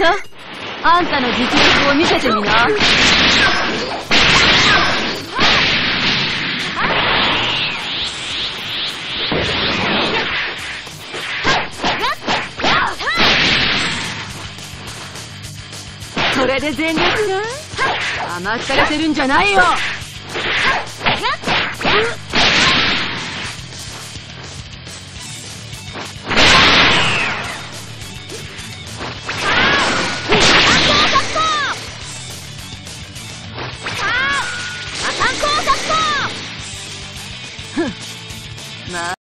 さあんたの実力を見せてみな。それで全力か甘ったれてるんじゃないよ。ま あ